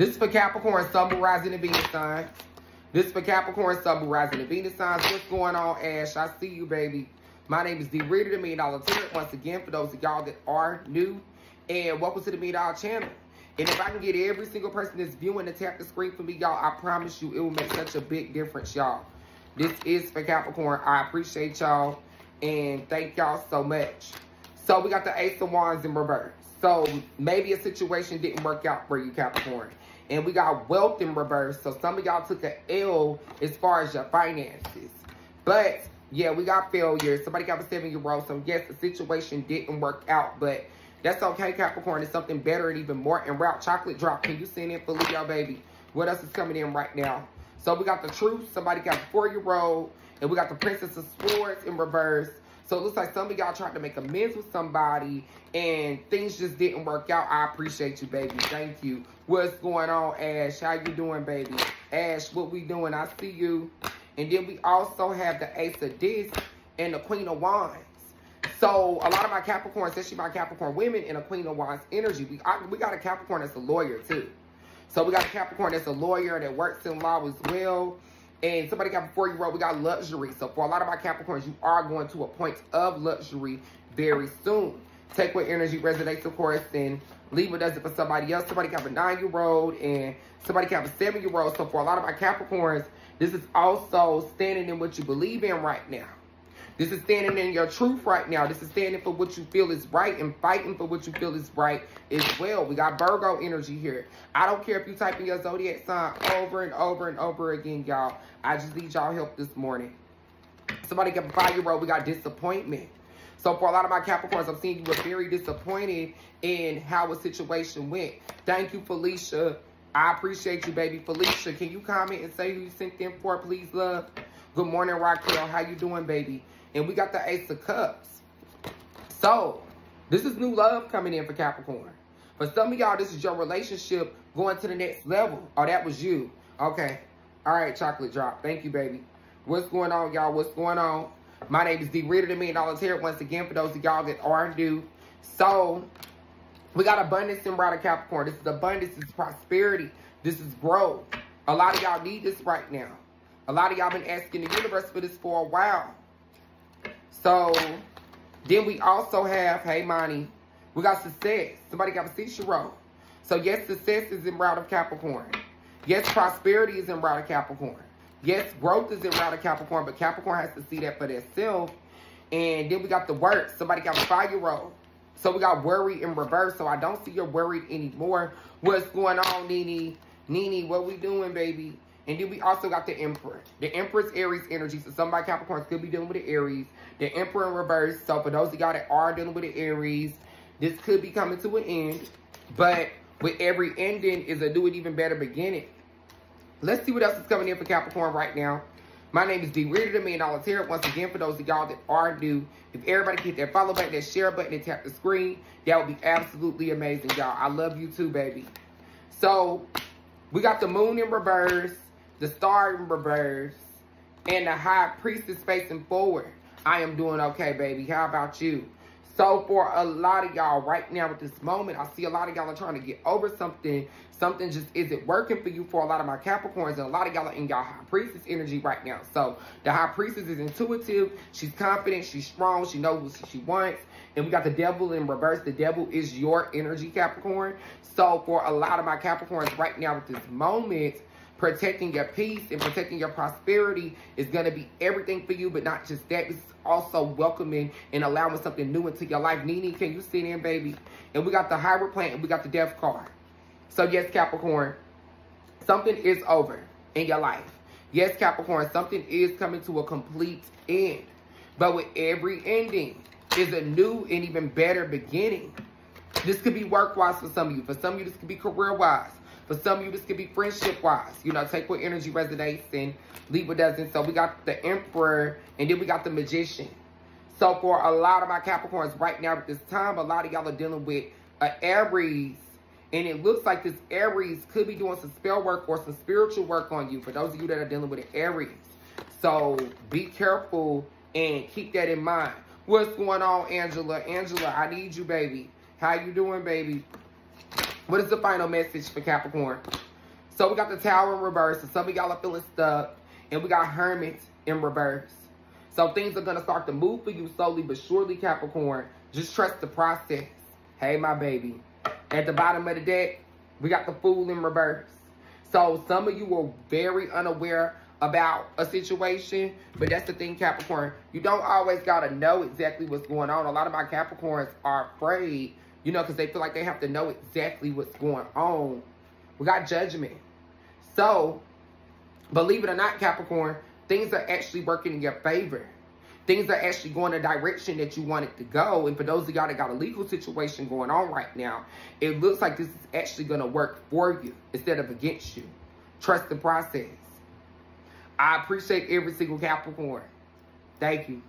This is for Capricorn, Sun, Rising, and Venus signs. This is for Capricorn, Sun, Rising, and Venus signs. What's going on, Ash? I see you, baby. My name is D. Reader, the Million Dollar Tarot. Once again, for those of y'all that are new, and welcome to the Million Dollar Channel. And if I can get every single person that's viewing to tap the screen for me, y'all, I promise you it will make such a big difference, y'all. This is for Capricorn. I appreciate y'all, and thank y'all so much. So we got the Ace of Wands in reverse. So maybe a situation didn't work out for you, Capricorn. And we got wealth in reverse. So some of y'all took an L as far as your finances. But yeah, we got failure. Somebody got a seven-year-old. So yes, the situation didn't work out. But that's okay, Capricorn. It's something better and even more And route. Chocolate drop. Can you send in for Leo, baby? What else is coming in right now? So we got the truth. Somebody got a four-year-old. And we got the Princess of Swords in reverse. So it looks like some of y'all tried to make amends with somebody and things just didn't work out. I appreciate you, baby. Thank you. What's going on, Ash? How you doing, baby? Ash, what we doing? I see you. And then we also have the Ace of Discs and the Queen of Wands. So a lot of my Capricorn, especially my Capricorn women in a Queen of Wands energy, we, I, we got a Capricorn that's a lawyer too. So we got a Capricorn that's a lawyer that works in law as well. And somebody got before you wrote, we got luxury. So for a lot of my Capricorns, you are going to a point of luxury very soon. Take what energy resonates, of course, and leave what does it for somebody else. Somebody got a nine-year-old and somebody got a seven-year-old. So for a lot of my Capricorns, this is also standing in what you believe in right now. This is standing in your truth right now. This is standing for what you feel is right and fighting for what you feel is right as well. We got Virgo energy here. I don't care if you type in your zodiac sign over and over and over again, y'all. I just need y'all help this morning. Somebody got five-year-old. We got disappointment. So for a lot of my Capricorns, I'm seeing you were very disappointed in how a situation went. Thank you, Felicia. I appreciate you, baby. Felicia, can you comment and say who you sent them for, please, love? Good morning, Raquel. How you doing, baby? And we got the Ace of Cups. So, this is new love coming in for Capricorn. For some of y'all, this is your relationship going to the next level. Oh, that was you. Okay. All right, chocolate drop. Thank you, baby. What's going on, y'all? What's going on? My name is D. Reader, the Million Dollar here once again for those of y'all that are new. So, we got abundance in Rider Capricorn. This is abundance, this is prosperity, this is growth. A lot of y'all need this right now. A lot of y'all been asking the universe for this for a while. So, then we also have, hey, Monty, we got success. Somebody got a Cicero. So, yes, success is in route of Capricorn. Yes, prosperity is in route of Capricorn. Yes, growth is in route of Capricorn, but Capricorn has to see that for themselves. And then we got the work. Somebody got a five-year-old. So we got worry in reverse. So I don't see you're worried anymore. What's going on, Nene? Nene, what we doing, baby? And then we also got the Emperor. The Empress Aries energy. So some of my Capricorns could be dealing with the Aries. The Emperor in reverse. So for those of y'all that are dealing with the Aries, this could be coming to an end. But with every ending is a new and even better beginning. Let's see what else is coming in for Capricorn right now. My name is D. Reader, the Dollar Tarot. Once again, for those of y'all that are new, if everybody can hit that follow button, that share button, and tap the screen, that would be absolutely amazing, y'all. I love you too, baby. So, we got the moon in reverse, the star in reverse, and the high priestess facing forward. I am doing okay, baby. How about you? So for a lot of y'all right now at this moment, I see a lot of y'all are trying to get over something. Something just isn't working for you for a lot of my Capricorns. And a lot of y'all are in y'all high priestess energy right now. So the high priestess is intuitive. She's confident. She's strong. She knows what she wants. And we got the devil in reverse. The devil is your energy, Capricorn. So for a lot of my Capricorns right now at this moment, protecting your peace and protecting your prosperity is going to be everything for you, but not just that. It's also welcoming and allowing something new into your life. Nene, can you sit in, baby? And we got the Hierophant and we got the death card. So yes, Capricorn, something is over in your life. Yes, Capricorn, something is coming to a complete end. But with every ending is a new and even better beginning. This could be work-wise for some of you. For some of you, this could be career-wise. For some of you, this could be friendship-wise. You know, take what energy resonates and leave what doesn't. So we got the Emperor, and then we got the Magician. So for a lot of my Capricorns right now at this time, a lot of y'all are dealing with an Aries. And it looks like this Aries could be doing some spell work or some spiritual work on you. For those of you that are dealing with an Aries. So be careful and keep that in mind. What's going on, Angela? Angela, I need you, baby. How you doing, baby? What is the final message for Capricorn? So we got the Tower in reverse. And some of y'all are feeling stuck. And we got Hermit in reverse. So things are going to start to move for you slowly but surely, Capricorn. Just trust the process. Hey, my baby. At the bottom of the deck, we got the Fool in reverse. So some of you were very unaware about a situation. But that's the thing, Capricorn. You don't always got to know exactly what's going on. A lot of my Capricorns are afraid, you know, because they feel like they have to know exactly what's going on. We got judgment. So, believe it or not, Capricorn, things are actually working in your favor. Things are actually going the direction that you want it to go. And for those of y'all that got a legal situation going on right now, it looks like this is actually going to work for you instead of against you. Trust the process. I appreciate every single Capricorn. Thank you.